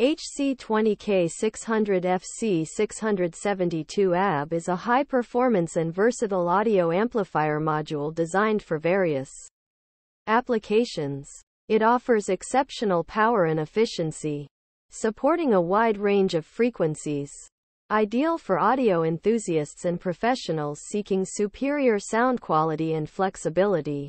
HC20K600FC672AB is a high-performance and versatile audio amplifier module designed for various applications. It offers exceptional power and efficiency, supporting a wide range of frequencies. Ideal for audio enthusiasts and professionals seeking superior sound quality and flexibility.